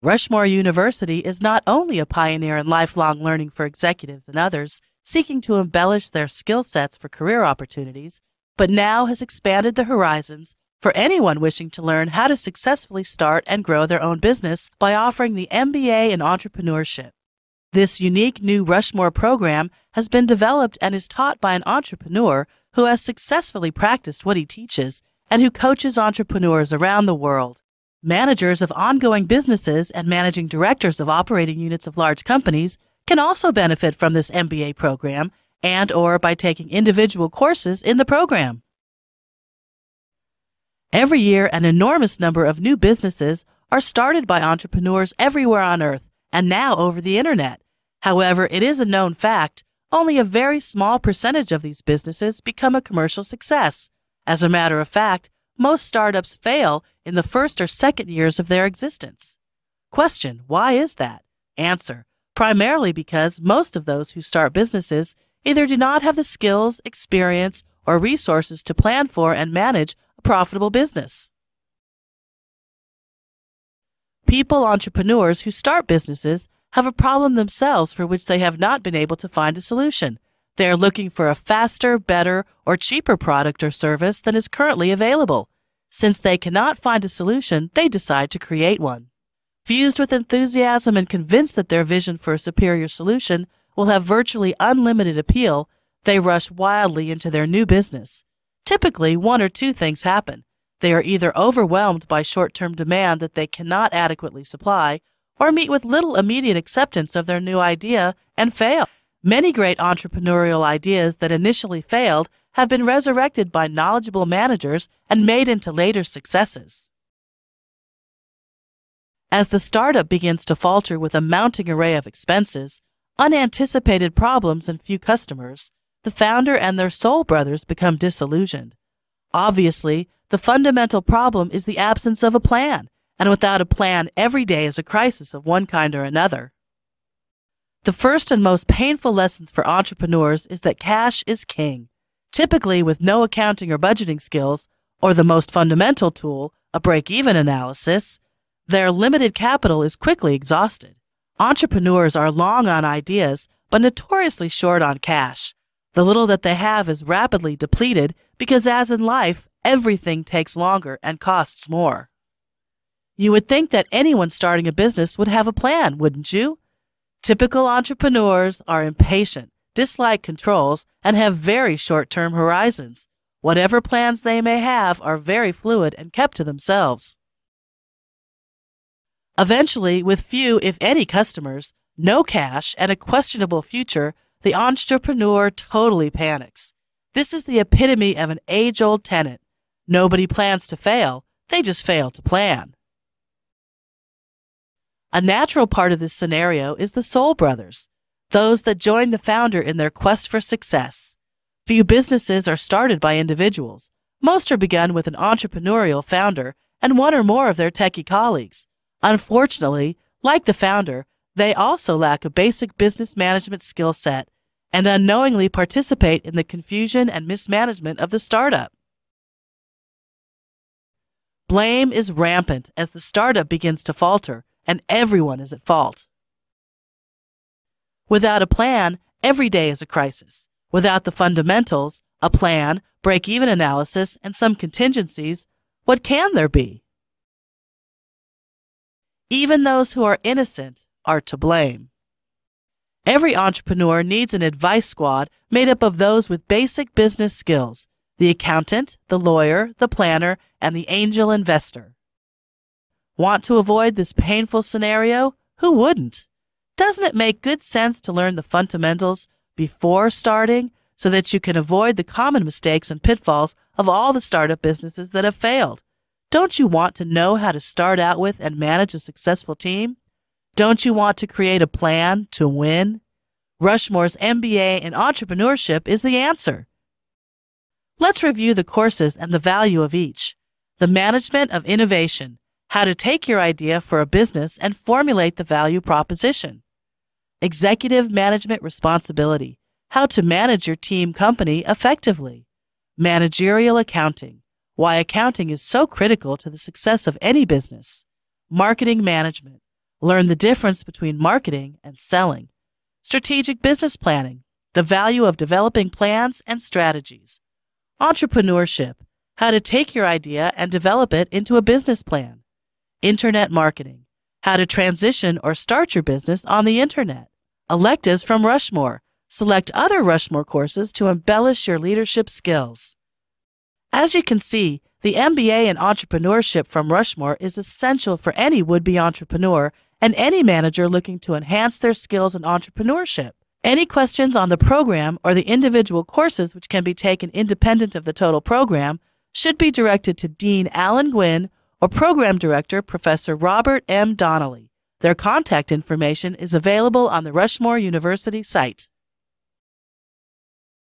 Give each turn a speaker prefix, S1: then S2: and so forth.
S1: Rushmore University is not only a pioneer in lifelong learning for executives and others seeking to embellish their skill sets for career opportunities, but now has expanded the horizons for anyone wishing to learn how to successfully start and grow their own business by offering the MBA in entrepreneurship. This unique new Rushmore program has been developed and is taught by an entrepreneur who has successfully practiced what he teaches and who coaches entrepreneurs around the world. Managers of ongoing businesses and managing directors of operating units of large companies can also benefit from this MBA program and or by taking individual courses in the program. Every year, an enormous number of new businesses are started by entrepreneurs everywhere on earth and now over the internet. However, it is a known fact only a very small percentage of these businesses become a commercial success. As a matter of fact, most startups fail in the first or second years of their existence. Question Why is that? Answer Primarily because most of those who start businesses either do not have the skills, experience, or resources to plan for and manage a profitable business. People entrepreneurs who start businesses have a problem themselves for which they have not been able to find a solution. They are looking for a faster, better, or cheaper product or service than is currently available. Since they cannot find a solution, they decide to create one. Fused with enthusiasm and convinced that their vision for a superior solution will have virtually unlimited appeal, they rush wildly into their new business. Typically, one or two things happen. They are either overwhelmed by short term demand that they cannot adequately supply, or meet with little immediate acceptance of their new idea and fail. Many great entrepreneurial ideas that initially failed have been resurrected by knowledgeable managers and made into later successes. As the startup begins to falter with a mounting array of expenses, unanticipated problems, and few customers, the founder and their soul brothers become disillusioned. Obviously, the fundamental problem is the absence of a plan, and without a plan, every day is a crisis of one kind or another. The first and most painful lessons for entrepreneurs is that cash is king. Typically, with no accounting or budgeting skills, or the most fundamental tool, a break even analysis, their limited capital is quickly exhausted. Entrepreneurs are long on ideas, but notoriously short on cash. The little that they have is rapidly depleted because, as in life, everything takes longer and costs more. You would think that anyone starting a business would have a plan, wouldn't you? Typical entrepreneurs are impatient, dislike controls, and have very short term horizons. Whatever plans they may have are very fluid and kept to themselves. Eventually, with few, if any, customers, no cash, and a questionable future, the entrepreneur totally panics. This is the epitome of an age old tenet. Nobody plans to fail, they just fail to plan. A natural part of this scenario is the Soul Brothers, those that join the founder in their quest for success. Few businesses are started by individuals. Most are begun with an entrepreneurial founder and one or more of their techie colleagues. Unfortunately, like the founder, they also lack a basic business management skill set and unknowingly participate in the confusion and mismanagement of the startup. Blame is rampant as the startup begins to falter and everyone is at fault. Without a plan, every day is a crisis. Without the fundamentals, a plan, break even analysis, and some contingencies, what can there be? Even those who are innocent are to blame. Every entrepreneur needs an advice squad made up of those with basic business skills the accountant, the lawyer, the planner, and the angel investor. Want to avoid this painful scenario? Who wouldn't? Doesn't it make good sense to learn the fundamentals before starting so that you can avoid the common mistakes and pitfalls of all the startup businesses that have failed? Don't you want to know how to start out with and manage a successful team? Don't you want to create a plan to win? Rushmore's MBA in entrepreneurship is the answer. Let's review the courses and the value of each. The management of innovation how to take your idea for a business and formulate the value proposition. Executive management responsibility, how to manage your team company effectively. Managerial accounting, why accounting is so critical to the success of any business. Marketing management, Learn the difference between marketing and selling. Strategic business planning, the value of developing plans and strategies. Entrepreneurship, how to take your idea and develop it into a business plan. Internet marketing, how to transition or start your business on the internet. Electives from Rushmore, select other Rushmore courses to embellish your leadership skills. As you can see, the MBA in entrepreneurship from Rushmore is essential for any would be entrepreneur and any manager looking to enhance their skills in entrepreneurship. Any questions on the program or the individual courses which can be taken independent of the total program should be directed to Dean Alan Gwynn or Program Director Professor Robert M. Donnelly. Their contact information is available on the Rushmore University site.